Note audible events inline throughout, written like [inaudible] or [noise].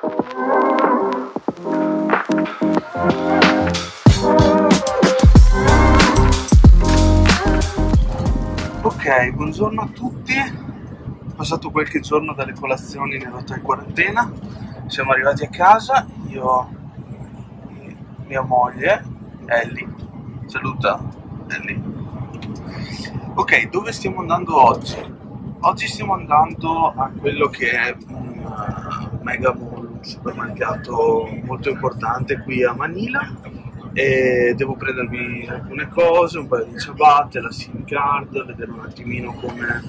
Ok, buongiorno a tutti. Passato qualche giorno dalle colazioni nell'hotel quarantena, siamo arrivati a casa, io e mia moglie, Ellie. Saluta, Ellie. Ok, dove stiamo andando oggi? Oggi stiamo andando a quello che è un mega mall, supermercato molto importante qui a Manila. E devo prendermi alcune cose, un paio di ciabatte, la SIM card, vedere un attimino come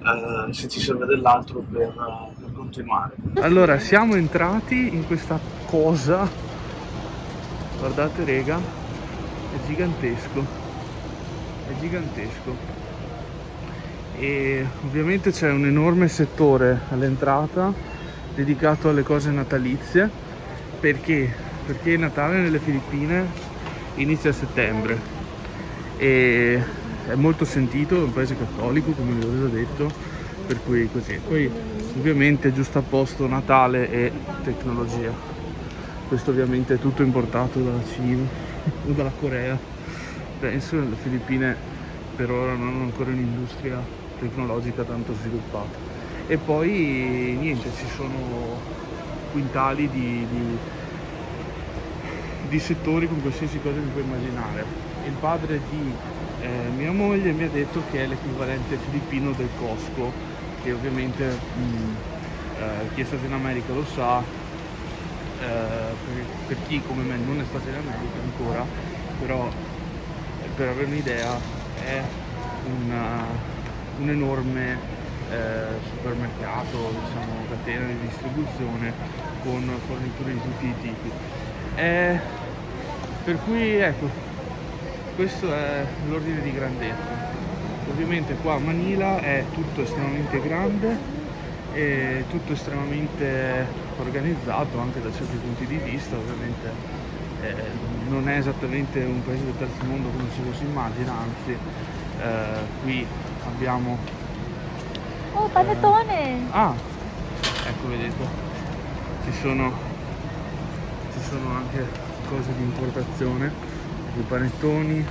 uh, se ci serve dell'altro per, per continuare. Allora, siamo entrati in questa cosa, guardate rega, è gigantesco, è gigantesco. E ovviamente c'è un enorme settore all'entrata dedicato alle cose natalizie perché perché Natale nelle Filippine inizia a settembre e è molto sentito, è un paese cattolico come vi già detto, per cui così. Poi ovviamente giusto a posto Natale e tecnologia. Questo ovviamente è tutto importato dalla Cina [laughs] o dalla Corea. Penso che le Filippine per ora non hanno ancora un'industria tecnologica tanto sviluppata. E poi niente, ci sono quintali di, di di settori con qualsiasi cosa mi puoi immaginare. Il padre di eh, mia moglie mi ha detto che è l'equivalente filippino del Costco, che ovviamente mh, mm, eh, chi è stato in America lo sa, eh, per, per, chi come me non è stato in America ancora, però per avere un'idea è una, un enorme eh, supermercato, diciamo catena di distribuzione con forniture di tutti i tipi. È per cui ecco questo è l'ordine di grandezza ovviamente qua a Manila è tutto estremamente grande e tutto estremamente organizzato anche da certi punti di vista ovviamente eh, non è esattamente un paese del terzo mondo come ci si immagina anzi eh, qui abbiamo oh panettone ah ecco vedete ci sono ci sono anche cose di importazione, i panettoni,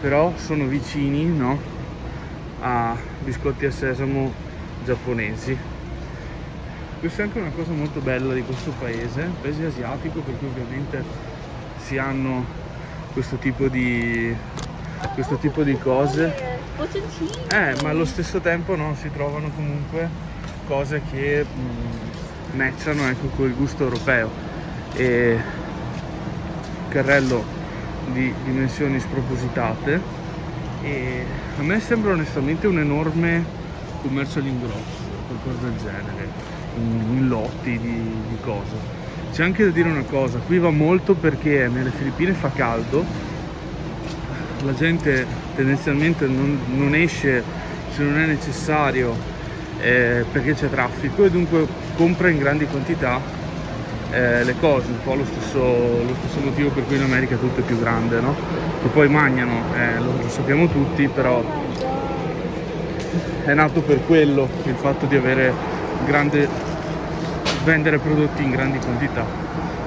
però sono vicini no? a biscotti a sesamo giapponesi. Questa è anche una cosa molto bella di questo paese, paese asiatico perché ovviamente si hanno questo tipo di, questo tipo di cose. Eh, ma allo stesso tempo no, si trovano comunque cose che mh, mm, matchano ecco, col gusto europeo. E carrello di dimensioni spropositate e a me sembra onestamente un enorme commercio all'ingrosso, qualcosa del genere, in, in lotti di, di cose. C'è anche da dire una cosa, qui va molto perché nelle Filippine fa caldo, la gente tendenzialmente non, non esce se non è necessario eh, perché c'è traffico e dunque compra in grandi quantità eh, le cose, un po' lo stesso, lo stesso, motivo per cui in America tutto è più grande, no? Che poi mangiano, eh, lo, lo, sappiamo tutti, però è nato per quello, il fatto di avere grande, vendere prodotti in grandi quantità.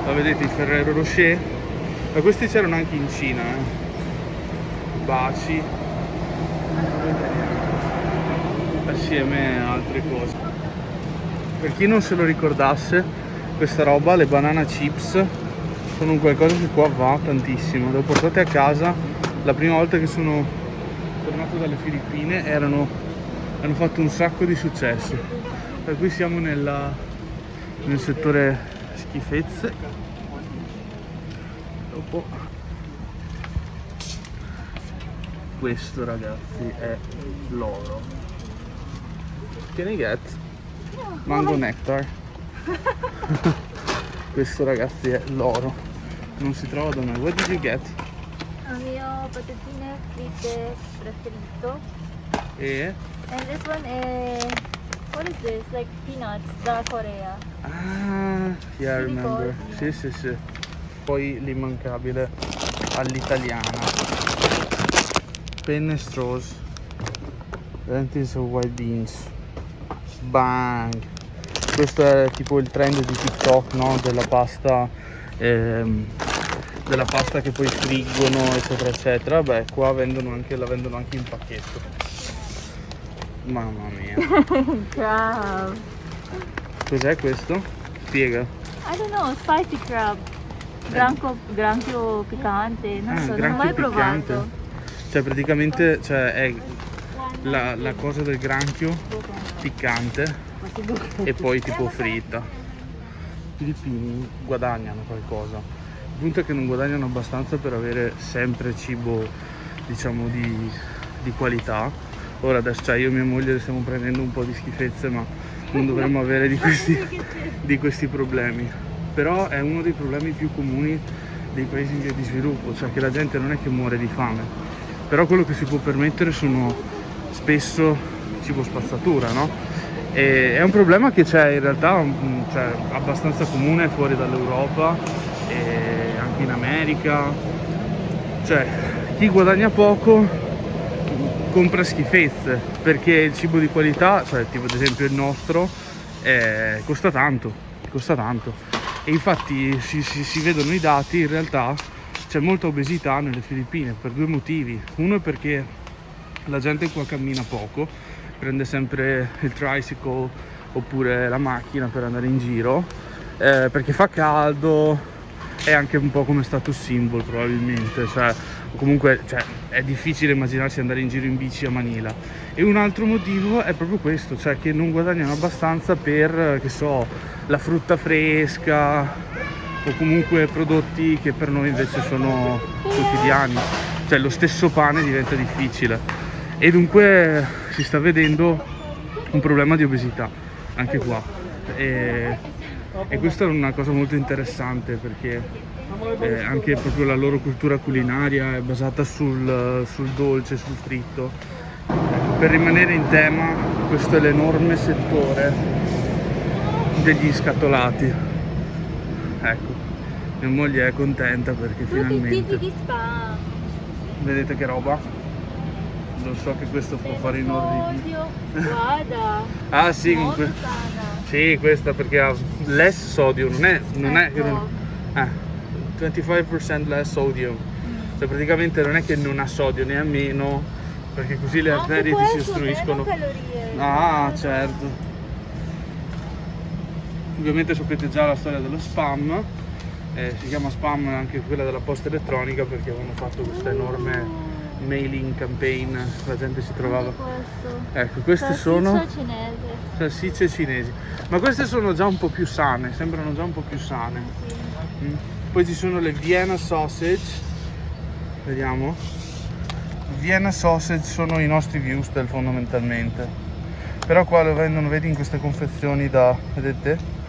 La vedete i Ferrero Rocher, ma questi c'erano anche in Cina, eh? Baci, assieme a altre cose. Per chi non se lo ricordasse, questa roba, le banana chips, sono un qualcosa che qua va tantissimo. Le ho portate a casa la prima volta che sono tornato dalle Filippine, erano, hanno fatto un sacco di successo. Per cui siamo nella, nel settore schifezze. Dopo questo ragazzi è l'oro. Can I get? Mango nectar. [laughs] questo ragazzi è l'oro non si trova da noi what did you get? il mio patatine fritte preferito e? and this one is what is this? like peanuts da Corea ah yeah I remember sì sì sì poi l'immancabile all'italiana penne straws lentils of white beans bang questo è tipo il trend di TikTok, no? Della pasta, ehm, della pasta che poi friggono, eccetera, eccetera. Beh, qua vendono anche, la vendono anche in pacchetto. Mamma mia. [laughs] crab. Cos'è questo? Spiega. I don't know, spicy crab. Granchio, granchio piccante, non Ah, so, non ho mai piccante. provato. Cioè praticamente cioè, è la, la cosa del granchio piccante e poi tipo fritta. I filippini guadagnano qualcosa. Il punto è che non guadagnano abbastanza per avere sempre cibo, diciamo, di, di qualità. Ora adesso cioè, io e mia moglie stiamo prendendo un po' di schifezze, ma non dovremmo avere di questi, di questi problemi. Però è uno dei problemi più comuni dei paesi in via di sviluppo, cioè che la gente non è che muore di fame, però quello che si può permettere sono spesso cibo spazzatura, no? E è un problema che c'è in realtà cioè, abbastanza comune fuori dall'Europa e anche in America. Cioè, chi guadagna poco compra schifezze perché il cibo di qualità, cioè tipo ad esempio il nostro, eh, costa tanto, costa tanto. E infatti si, si- si vedono i dati, in realtà c'è molta obesità nelle Filippine per due motivi. Uno è perché la gente qua cammina poco, prende sempre il tricycle oppure la macchina per andare in giro, eh, perché fa caldo, è anche un po' come status symbol probabilmente, cioè comunque cioè, è difficile immaginarsi andare in giro in bici a Manila. E un altro motivo è proprio questo, cioè che non guadagnano abbastanza per, che so, la frutta fresca o comunque prodotti che per noi invece sono quotidiani, cioè lo stesso pane diventa difficile e dunque si sta vedendo un problema di obesità anche qua e, e questa è una cosa molto interessante perché eh, anche proprio la loro cultura culinaria è basata sul, sul dolce, sul fritto. Per rimanere in tema, questo è l'enorme settore degli scatolati. Ecco, mia moglie è contenta perché finalmente... di spam. Vedete che roba? Lo so che questo può fare inorridire. Sodio. Guarda. [laughs] Ah sì, que- sì, questa perché ha less sodio, non è... Non è Ecco. non- eh, 25% less sodium. Mm. Cioè praticamente non è che non ha sodio ne ha meno, perché così le Anche arterie ti si ostruiscono. Ah, certo. Ovviamente sapete già la storia dello spam, eh, si chiama spam anche quella della posta elettronica perché avevano fatto questa enorme mailing campaign, la gente si trovava. Questo. Ecco, queste Salsiccia sono cinese. salsicce cinesi, ma queste sono già un po' più sane, sembrano già un po' più sane. Sì. Mm. Poi ci sono le Vienna sausage, vediamo. Vienna sausage sono i nostri Wustel fondamentalmente. Però qua lo vendono, vedi, in queste confezioni da, vedete?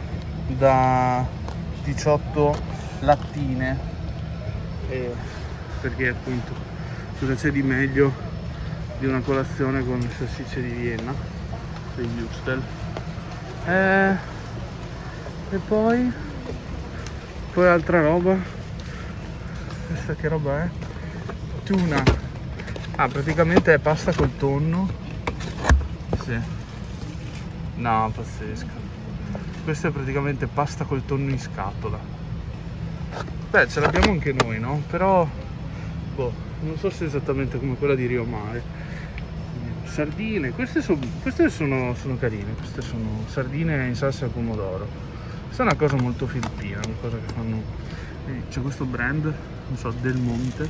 Da 18 lattine. E perché appunto cosa c'è di meglio di una colazione con salsicce di Vienna, dei Wustel. Eh, e poi poi altra roba questa che roba è? tuna ah praticamente è pasta col tonno sì no pazzesco questa è praticamente pasta col tonno in scatola beh ce l'abbiamo anche noi no? però boh non so se è esattamente come quella di Rio Mare sardine queste, so- queste sono, sono carine queste sono sardine in salsa al pomodoro questa è una cosa molto filippina, una cosa che fanno. eh, C'è questo brand, non so, Del Monte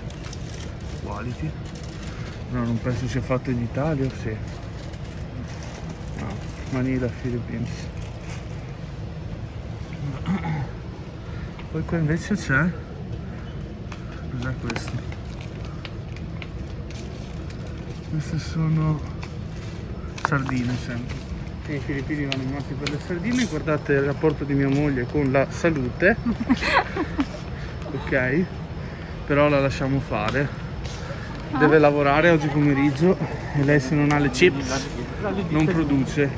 Quality. No, non penso sia fatto in Italia, sì. No, Manila, Philippines. Poi qua invece c'è. Cos'è questo? Queste sono sardine sempre. I filippini vanno matti per le sardine, guardate il rapporto di mia moglie con la salute. [laughs] ok? Però la lasciamo fare. Deve lavorare oggi pomeriggio e lei se non ha le chips non produce.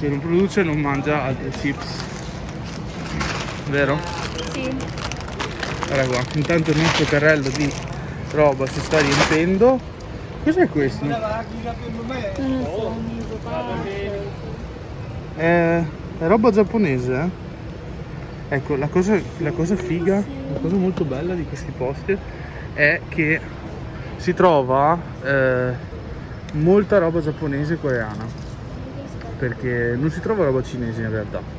Se non produce non mangia altre chips. Vero? Sì. Guarda qua, intanto il nostro carrello di roba si sta riempendo. Cos'è questo? Papà. Eh, È roba giapponese, eh? Ecco, la cosa, la cosa figa, la cosa molto bella di questi posti è che si trova eh, molta roba giapponese e coreana. Perché non si trova roba cinese in realtà.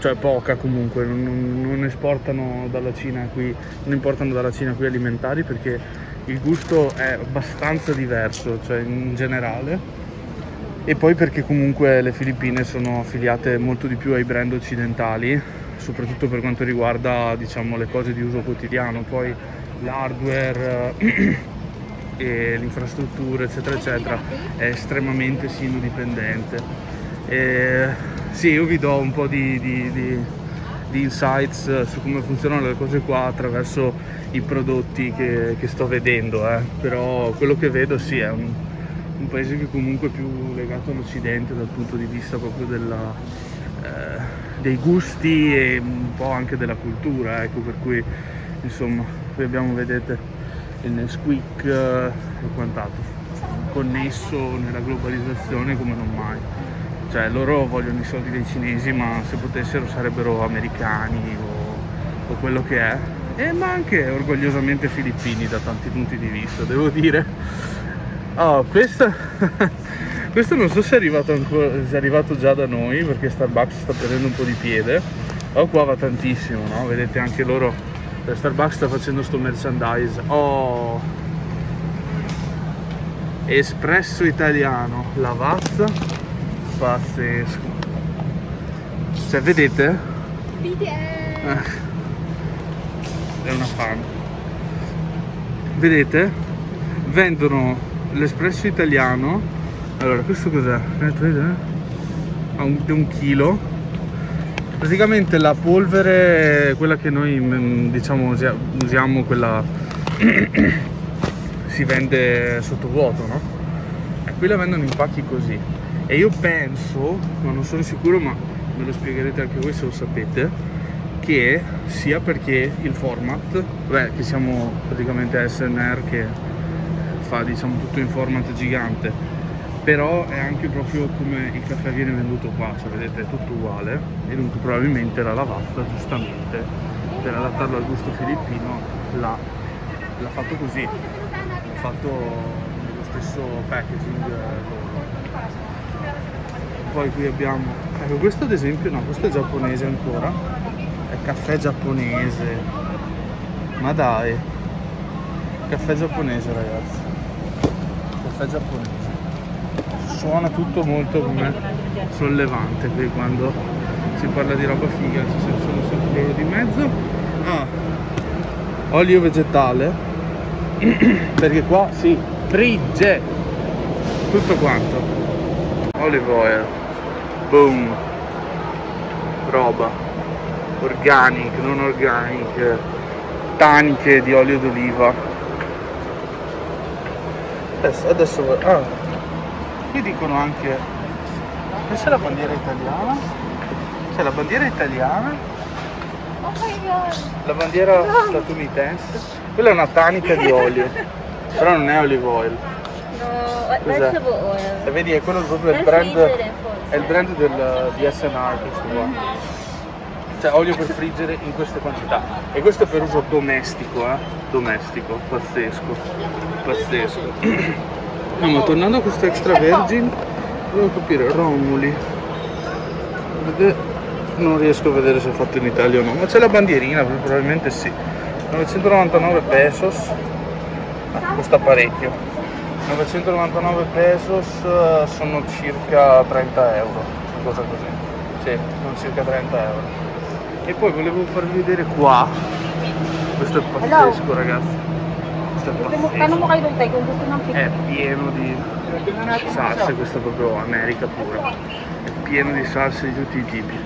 Cioè poca comunque, non, non- esportano dalla Cina qui, non importano dalla Cina qui alimentari perché il gusto è abbastanza diverso, cioè in generale e poi perché comunque le Filippine sono affiliate molto di più ai brand occidentali, soprattutto per quanto riguarda diciamo, le cose di uso quotidiano, poi l'hardware eh, [clears throat] e l'infrastruttura eccetera eccetera è estremamente sino-dipendente. E, sì, io vi do un po' di, di- di- di insights eh, su come funzionano le cose qua attraverso i prodotti che, che sto vedendo, eh. però quello che vedo sì è un, un paese che comunque è più legato all'Occidente dal punto di vista proprio della, eh, dei gusti e un po' anche della cultura, ecco per cui insomma qui abbiamo vedete il Nesquik eh, e quant'altro, connesso nella globalizzazione come non mai. Cioè loro vogliono i soldi dei cinesi ma se potessero sarebbero americani o, o quello che è. E, ma anche orgogliosamente filippini da tanti punti di vista, devo dire. Oh, questo, [laughs] questo non so se è arrivato, ancora, se è arrivato già da noi perché Starbucks sta prendendo un po' di piede. Oh, qua va tantissimo, no? Vedete anche loro, eh, Starbucks sta facendo sto merchandise. Oh, espresso italiano, lavazza, pazzesco. Cioè, vedete? BTS. Eh, È una fan. Vedete? Vendono l'espresso italiano. Allora, questo cos'è? Vedete? Ha un, di un chilo. Praticamente la polvere, quella che noi mm, diciamo usia- usiamo, quella [clears throat] si vende sottovuoto, no? E qui la vendono in pacchi così. E io penso, ma non sono sicuro, ma me lo spiegherete anche voi se lo sapete, che sia perché il format, beh, che siamo praticamente SNR che fa diciamo tutto in format gigante, però è anche proprio come il caffè viene venduto qua, cioè vedete è tutto uguale e dunque probabilmente la lavazza giustamente per adattarlo al gusto filippino l'ha, fatto così, l'ha fatto nello stesso packaging eh. Poi qui abbiamo, ecco questo ad esempio no, questo è giapponese ancora, è caffè giapponese, ma dai, caffè giapponese ragazzi, caffè giapponese, suona tutto molto come sollevante qui quando si parla di roba figa, ci sono sempre loro di mezzo. Ah, olio vegetale, [clears throat] perché qua si frigge. Tutto quanto. Olive oil, boom, roba, organic, non organic, taniche di olio d'oliva. Adesso, adesso ah, qui dicono anche, questa è la bandiera italiana, c'è la bandiera italiana, Oh my god. la bandiera statunitense, quella è una tanica di olio, [laughs] però non è olive oil. No, vegetable oil. E vedi, è quello proprio il brand, è il brand del, di SNR questo qua. Cioè olio per friggere in queste quantità. E questo è per uso domestico, eh? Domestico, pazzesco, pazzesco. [clears throat] No, ma tornando a questo extra virgin, devo capire, Romuli. Non riesco a vedere se è fatto in Italia o no, ma c'è la bandierina, probabilmente sì. 999 pesos, Ah, costa parecchio. 999 pesos eh, sono circa 30 euro, una cosa così. Sì, sono circa 30 euro. E poi volevo farvi vedere qua. Questo è pazzesco ragazzi. Questo è mo pazzesco. kayo doon tayo kung gusto ng È pieno di salse, questa è proprio America pura. È pieno di salse di tutti i tipi.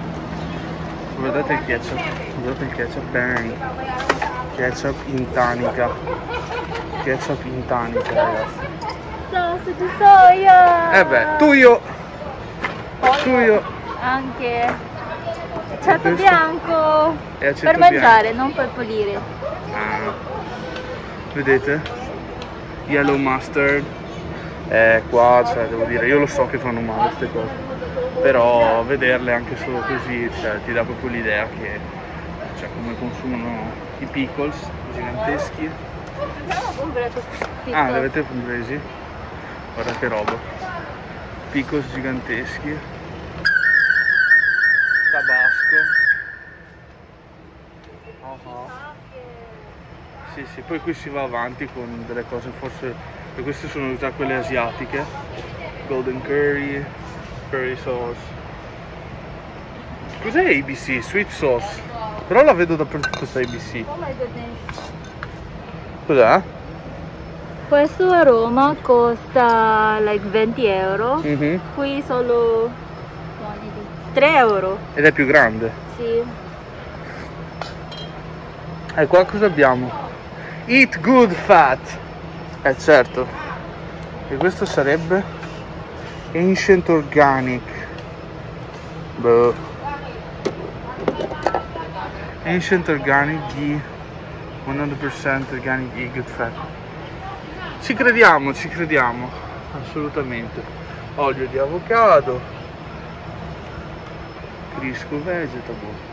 Guardate il ketchup, guardate il ketchup, bang. Ketchup in tanica. Ketchup in tanica ragazzi. Sauce di soia. Eh beh, tuyo, tuyo. Anche aceto bianco. E aceto per mangiare, non per pulire. Ah, vedete? Yellow mustard. Eh, qua, cioè, devo dire, io lo so che fanno male queste cose. però vederle anche solo così cioè, ti dà proprio l'idea che cioè, come consumano i pickles giganteschi ah li avete compresi guarda che roba pickles giganteschi tabasco Ah, ah. Sì, sì, poi qui si va avanti con delle cose forse, e queste sono già quelle asiatiche, golden curry, curry sauce. Cos'è ABC? Sweet sauce. Però la vedo dappertutto sta ABC. Oh my goodness. Cos'è? Questo a Roma costa like 20 euro. Mhm. Qui solo 3 euro. Ed è più grande. Sì. E qua cosa abbiamo? Eat good fat. Eh certo. E questo sarebbe Ancient Organic. Boh. Ancient Organic ghee 100% organic ghee good fat. Ci crediamo, ci crediamo. Assolutamente. Olio di avocado. Crisco vegetable.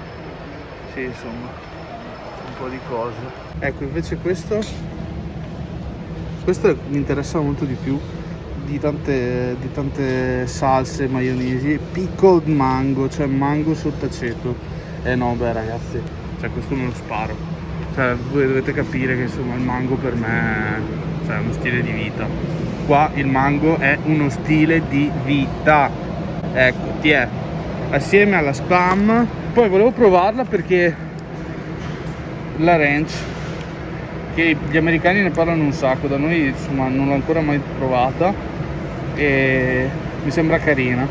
Sì, insomma un po' di cose. Ecco, invece questo questo mi interessa molto di più di tante, di tante salse maionesi pickled mango, cioè mango sott'aceto. Eh no, beh ragazzi, cioè questo me lo sparo. Cioè, voi dovete capire che insomma il mango per me cioè, è uno stile di vita. Qua il mango è uno stile di vita. Ecco, ti è. Assieme alla spam. Poi volevo provarla perché la ranch che gli americani ne parlano un sacco da noi insomma non l'ho ancora mai provata e mi sembra carina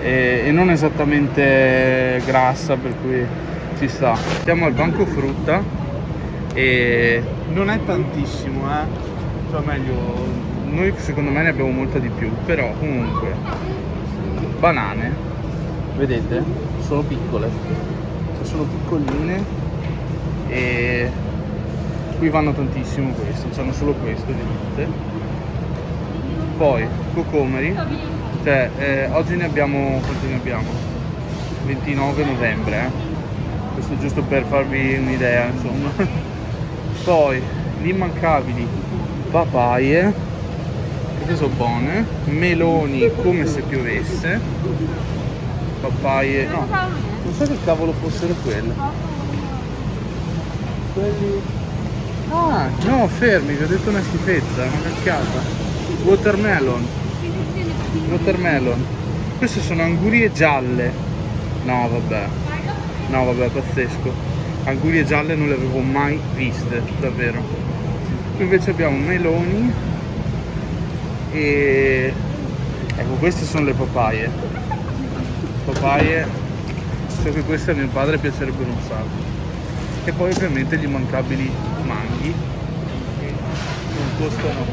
e, e non esattamente grassa per cui ci sta siamo al banco frutta e non è tantissimo eh cioè meglio noi secondo me ne abbiamo molta di più però comunque banane vedete sono piccole cioè sono piccoline e qui vanno tantissimo questi, hanno solo questo di tutte. Poi cocomeri, cioè eh, oggi ne abbiamo, quanti ne abbiamo? 29 novembre, eh? Questo giusto per farvi un'idea insomma. [laughs] Poi gli immancabili papaie, queste sono buone, meloni come se piovesse, papaie, no, non so che cavolo fossero quelle. Ah, no, fermi, vi ho detto una schifezza, una cacchiata. Watermelon. Watermelon. Queste sono angurie gialle. No, vabbè. No, vabbè, pazzesco. Angurie gialle non le avevo mai viste, davvero. Qui invece abbiamo meloni e... Ecco, queste sono le papaie. Papaie. So che queste a mio padre piacerebbero un sacco e poi ovviamente gli immancabili manghi che non costano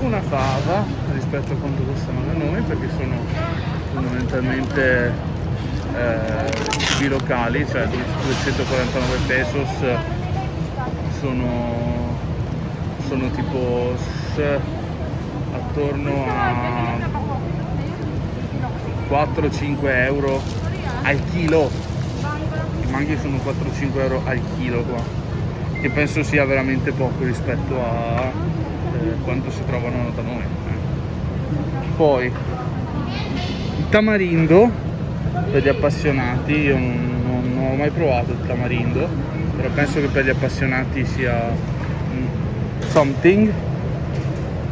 una fava rispetto a quanto costano da noi perché sono fondamentalmente eh, bilocali cioè 249 pesos sono, sono tipo attorno a 4-5 euro al chilo i manghi sono 4-5 euro al chilo qua che penso sia veramente poco rispetto a eh, quanto si trovano da noi eh. poi il tamarindo per gli appassionati io non, non, ho mai provato il tamarindo però penso che per gli appassionati sia mm, something.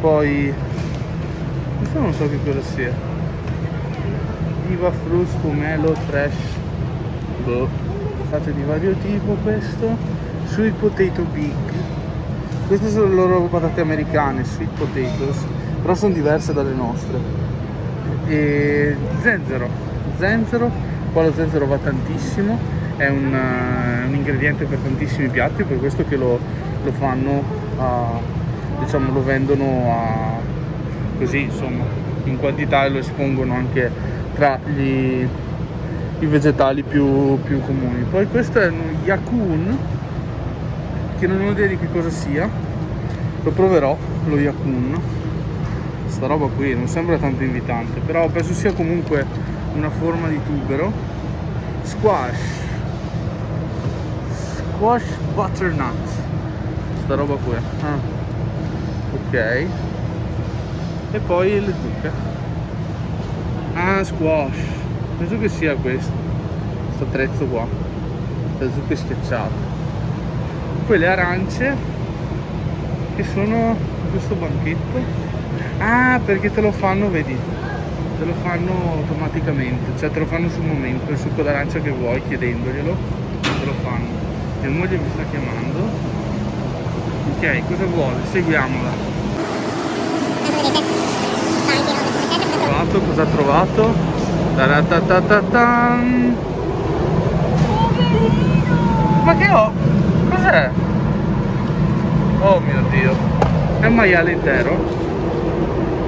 Poi questo non so che cosa sia. Viva Fruits, Pomelo, Trash boh patate di vario tipo questo. Sweet potato big. Queste sono le loro patate americane sweet potatoes però sono diverse dalle nostre. E zenzero zenzero. Qua lo zenzero va tantissimo è un, uh, un ingrediente per tantissimi piatti per questo che lo, lo fanno a, diciamo lo vendono a, così insomma in quantità e lo espongono anche tra gli i vegetali più, più comuni. Poi questo è uno yakun che non ho idea di che cosa sia. Lo proverò lo yakun. Sta roba qui non sembra tanto invitante però penso sia comunque una forma di tubero. Squash. Squash butternut. Sta roba qui. Ah. ok. E poi le zucche. Ah squash. Penso che sia questo. Questo attrezzo qua. Le zucche schiacciate. Poi le arance che sono questo banchetto. Ah perché te lo fanno vedi te lo fanno automaticamente cioè te lo fanno sul momento il succo d'arancia che vuoi chiedendoglielo te lo fanno. Mia moglie mi sta chiamando. Ok cosa vuole? Seguiamola. Trovato? Cosa ha trovato? Taratatatan. ma che ho? Cos'è? Oh mio dio. È un maiale intero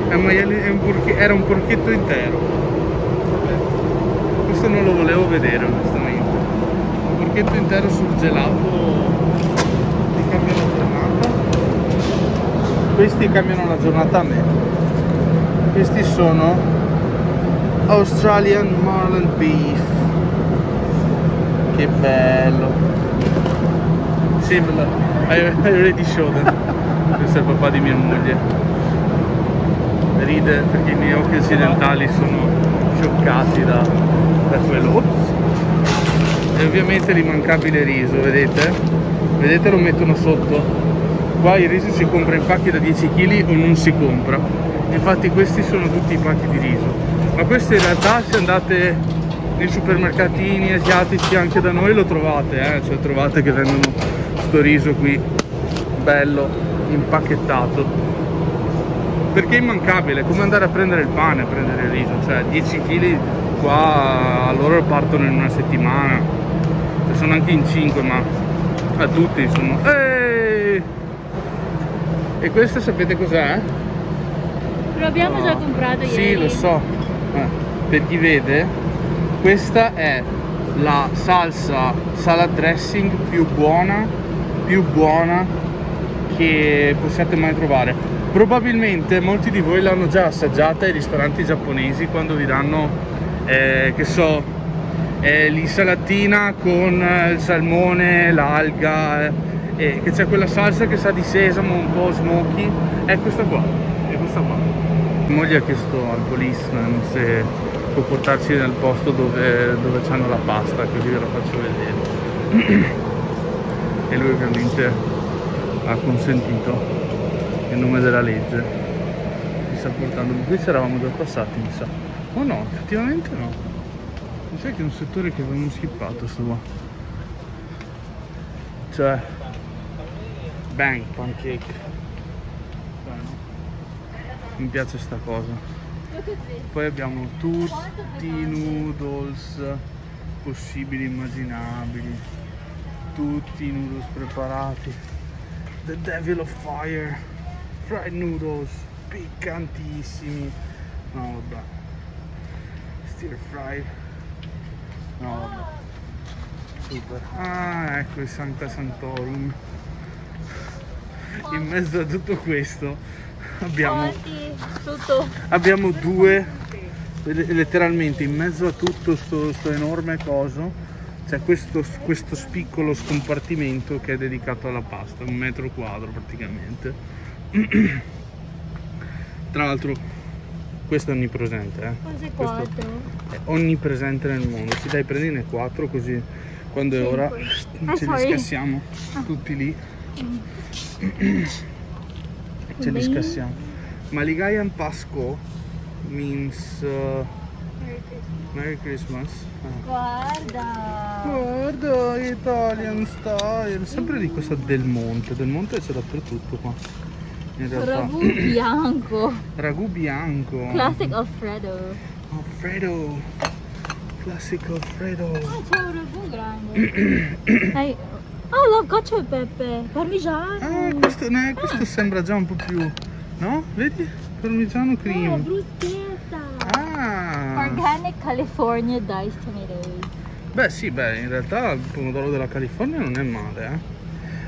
è un maiale, è un porche, era un porchetto intero. Questo non lo volevo vedere onestamente. Un porchetto intero sul gelato ti cambia la giornata. Questi cambiano la giornata a me. Questi sono Australian Marlin Beef. Che bello. I, I already showed them questo è il papà di mia moglie ride perché i miei occhi occidentali sono scioccati da, da quello. Ops. e ovviamente l'immancabile riso vedete? Vedete lo mettono sotto. Qua il riso si compra in pacchi da 10 kg o non si compra. Infatti questi sono tutti i pacchi di riso. Ma questi in realtà se andate nei supermercatini asiatici anche da noi lo trovate eh? cioè trovate che vendono sto riso qui bello impacchettato perché è immancabile, è come andare a prendere il pane, a prendere il riso, cioè 10 kg qua loro partono in una settimana, cioè, sono anche in 5 ma a tutti sono... Eeeh! E questo sapete cos'è? Lo abbiamo no. già comprato ieri. Sì, lo so, eh, per chi vede, questa è la salsa salad dressing più buona, più buona che possiate mai trovare probabilmente molti di voi l'hanno già assaggiata ai ristoranti giapponesi quando vi danno eh, che so eh, l'insalatina con eh, il salmone l'alga eh, che c'è quella salsa che sa di sesamo un po' smoky. È questa qua è questa qua. Mia moglie ha chiesto al policeman se può portarci nel posto dove, dove hanno la pasta così ve la faccio vedere. [clears throat] E lui ovviamente ha consentito in nome della legge. Mi sta portando qui ci eravamo già passati mi sa. O oh no effettivamente no. Mi sa che è un settore che avevamo skippato sto qua. Cioè bang pancake. Mi piace sta cosa. Poi abbiamo tutti i noodles possibili immaginabili. Tutti i noodles preparati. The devil of fire fried noodles piccantissimi. No vabbè. Stir fried no vabbè. Super. Ah ecco il Santa Santorum. In mezzo a tutto questo abbiamo abbiamo due letteralmente in mezzo a tutto sto, sto enorme coso c'è questo, questo piccolo scompartimento che è dedicato alla pasta un metro quadro praticamente [clears throat] tra l'altro questo è onnipresente eh? questo è onnipresente nel mondo. Ci dai prendine 4 così quando è ora ah, ce li scassiamo ah. tutti lì. Mm. ce li scassiamo. Maligayan Pasco means uh, Merry Christmas. Ah. guarda. Guarda Italian style. Sempre di questa del monte. Del monte c'è dappertutto qua in realtà. Ragù bianco. Ragù bianco. Classic Alfredo. Alfredo. Classic Alfredo. Ah, c'è un ragù grande. [coughs] Hai... Oh, l'ho cacio e pepe. Parmigiano. Ah, questo, no, questo ah. sembra già un po' più... No? Vedi? Parmigiano cream. Oh, bruschetta. Ah. Organic California diced tomatoes. Beh sì, beh, in realtà il pomodoro della California non è male, eh.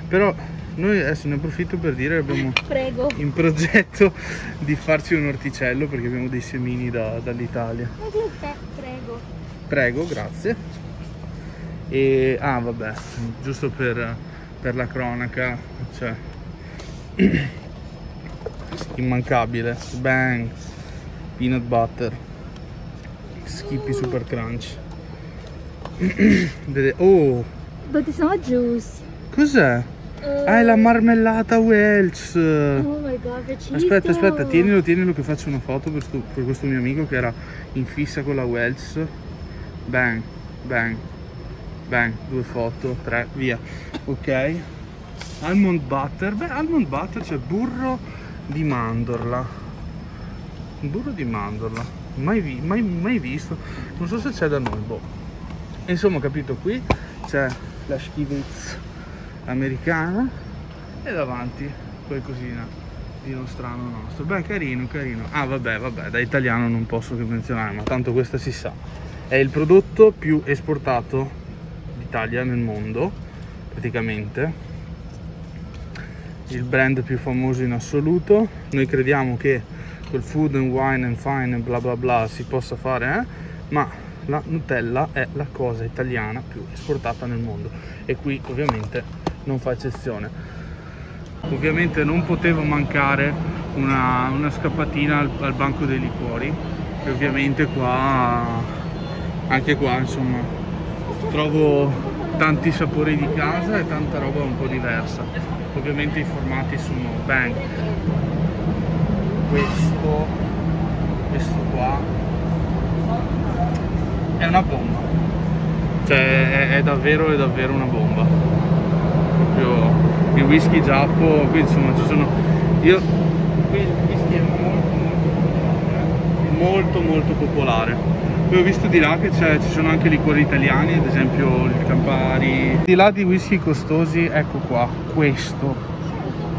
Però noi adesso ne approfitto per dire che abbiamo [laughs] Prego. in progetto di farci un orticello perché abbiamo dei semini da- dall'Italia. Prego. Prego, grazie. E ah, vabbè, giusto per, per la cronaca, cioè [clears throat] immancabile. Bang, peanut butter, Skippy super crunch. [clears throat] Oh, But it's not juice. cos'è? Ah, è la marmellata Welch. Oh my god. Aspetta, aspetta, tienilo, tienilo che faccio una foto per, sto- per questo mio amico che era in fissa con la Welch. Bang, bang, bang, due foto, tre, via. Ok. Almond butter, beh, almond butter c'è burro di mandorla. Burro di mandorla, mai, vi- mai, mai visto. Non so se c'è da noi, boh. Insomma, ho capito, qui c'è la Schivitz americana e davanti qualcosina di uno strano nostro. Beh, carino, carino. Ah, vabbè, vabbè, da italiano non posso che menzionare, ma tanto questa si sa. È il prodotto più esportato d'Italia nel mondo, praticamente. Il brand più famoso in assoluto. Noi crediamo che col food and wine and fine and bla bla bla si possa fare, eh? ma la Nutella è la cosa italiana più esportata nel mondo e qui ovviamente non fa eccezione. Ovviamente non poteva mancare una, una scappatina al, al banco dei liquori e ovviamente qua, anche qua insomma, trovo tanti sapori di casa e tanta roba un po' diversa. Ovviamente i formati sono bang. Questo, questo qua è una bomba. Cioè è, è davvero, è davvero una bomba. Proprio il whisky giappo, qui insomma ci sono. Io qui il whisky è molto molto popolare. Molto molto popolare. Poi ho visto di là che ci sono anche liquori italiani, ad esempio il Campari. Di là di whisky costosi, ecco qua, questo.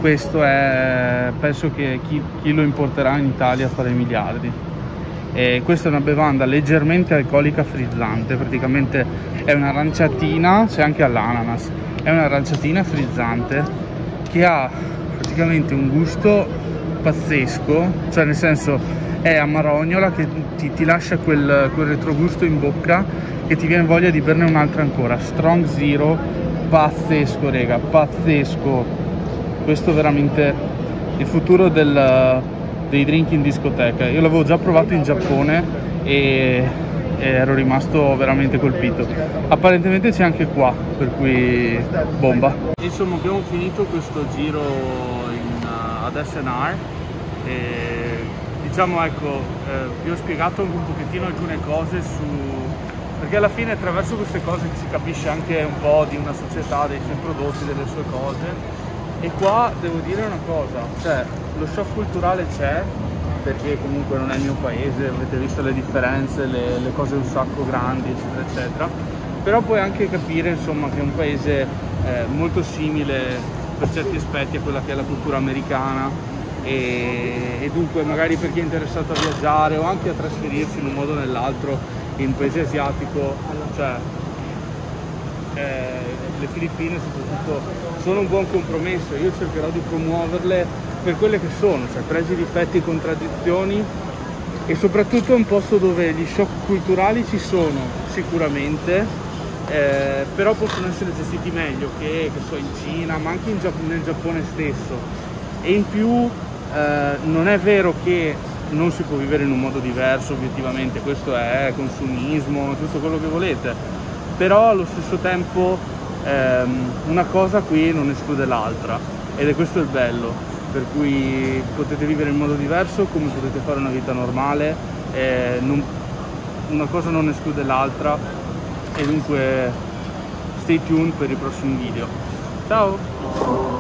Questo è, penso che chi, chi lo importerà in Italia farà i miliardi. E questa è una bevanda leggermente alcolica frizzante, praticamente è un'aranciatina, c'è anche all'ananas, è un'aranciatina frizzante che ha praticamente un gusto pazzesco, cioè nel senso è amarognola che ti, ti lascia quel, quel retrogusto in bocca che ti viene voglia di berne un'altra ancora. Strong Zero, pazzesco rega, pazzesco. Questo veramente il futuro del, dei drink in discoteca. Io l'avevo già provato in Giappone e, e ero rimasto veramente colpito. Apparentemente c'è anche qua, per cui bomba. Insomma abbiamo finito questo giro in, uh, ad SNR e diciamo ecco, eh, vi ho spiegato un pochettino alcune cose su... perché alla fine attraverso queste cose si capisce anche un po' di una società, dei suoi prodotti, delle sue cose e qua devo dire una cosa, cioè lo shock culturale c'è perché comunque non è il mio paese, avete visto le differenze, le, le cose un sacco grandi, eccetera, eccetera. Però puoi anche capire insomma che è un paese eh, molto simile per certi aspetti a quella che è la cultura americana e, e dunque magari per chi è interessato a viaggiare o anche a trasferirsi in un modo o nell'altro in un paese asiatico, cioè eh, le Filippine soprattutto sono un buon compromesso, io cercherò di promuoverle per quelle che sono, cioè presi difetti contraddizioni e soprattutto è un posto dove gli shock culturali ci sono sicuramente, eh, però possono essere gestiti meglio che, che so, in Cina, ma anche Giapp- nel Giappone stesso. E in più eh, non è vero che non si può vivere in un modo diverso obiettivamente, questo è consumismo, tutto quello che volete, però allo stesso tempo ehm, una cosa qui non esclude l'altra ed è questo il bello, per cui potete vivere in modo diverso come potete fare una vita normale, non- una cosa non esclude l'altra e dunque stay tuned per i prossimi video. Ciao!